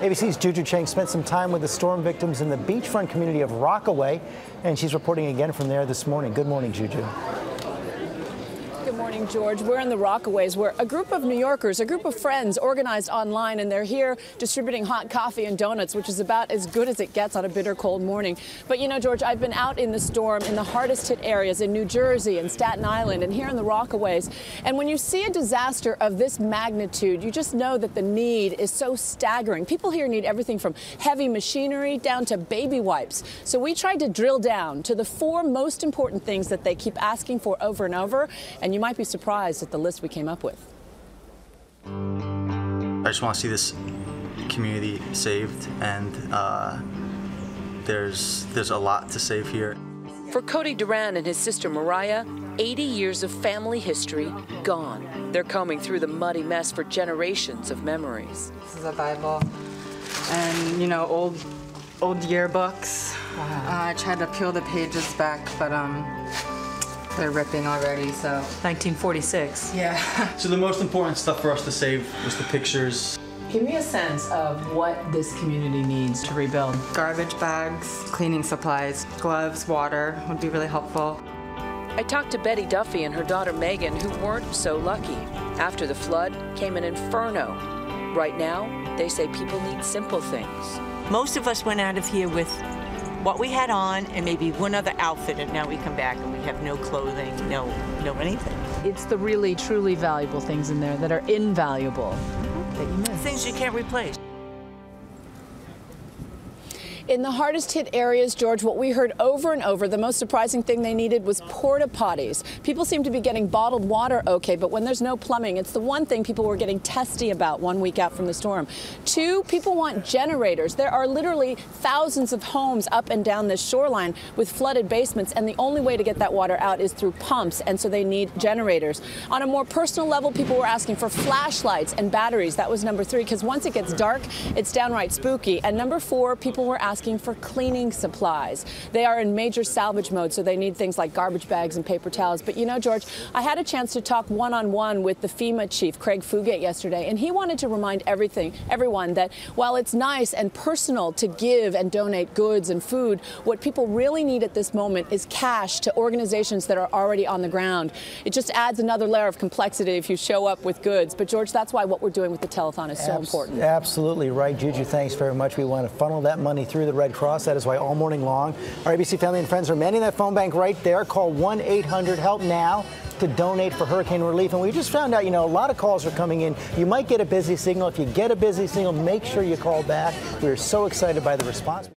ABC's Juju Chang spent some time with the storm victims in the beachfront community of Rockaway, and she's reporting again from there this morning. Good morning, Juju. Morning, George. We're in the Rockaways where a group of New Yorkers, a group of friends organized online, and they're here distributing hot coffee and donuts, which is about as good as it gets on a bitter cold morning. But you know, George, I've been out in the storm in the hardest hit areas in New Jersey and Staten Island and here in the Rockaways. And when you see a disaster of this magnitude, you just know that the need is so staggering. People here need everything from heavy machinery down to baby wipes. So we tried to drill down to the four most important things that they keep asking for over and over. And you might be surprised at the list we came up with. I just want to see this community saved, and uh, there's there's a lot to save here. For Cody Duran and his sister Mariah, 80 years of family history gone. They're combing through the muddy mess for generations of memories. This is a Bible, and you know old old yearbooks. Wow. Uh, I tried to peel the pages back, but um, they're ripping already, so. 1946. Yeah. so the most important stuff for us to save was the pictures. Give me a sense of what this community needs to rebuild. Garbage bags, cleaning supplies, gloves, water would be really helpful. I talked to Betty Duffy and her daughter Megan, who weren't so lucky. After the flood came an inferno. Right now, they say people need simple things. Most of us went out of here with what we had on and maybe one other outfit and now we come back and we have no clothing, no, no anything. It's the really, truly valuable things in there that are invaluable that you miss. Things you can't replace. In the hardest hit areas, George, what we heard over and over, the most surprising thing they needed was porta potties. People seem to be getting bottled water okay, but when there's no plumbing, it's the one thing people were getting testy about one week out from the storm. Two, people want generators. There are literally thousands of homes up and down this shoreline with flooded basements, and the only way to get that water out is through pumps, and so they need generators. On a more personal level, people were asking for flashlights and batteries. That was number three, because once it gets dark, it's downright spooky. And number four, people were asking asking for cleaning supplies. They are in major salvage mode, so they need things like garbage bags and paper towels. But you know, George, I had a chance to talk one-on-one with the FEMA chief, Craig Fugate, yesterday, and he wanted to remind everything, everyone that while it's nice and personal to give and donate goods and food, what people really need at this moment is cash to organizations that are already on the ground. It just adds another layer of complexity if you show up with goods. But George, that's why what we're doing with the telethon is so Abs important. Absolutely right, Juju. Thanks very much. We want to funnel that money through the Red Cross. That is why all morning long, our ABC family and friends are manning that phone bank right there. Call 1 800 HELP NOW to donate for hurricane relief. And we just found out, you know, a lot of calls are coming in. You might get a busy signal. If you get a busy signal, make sure you call back. We're so excited by the response.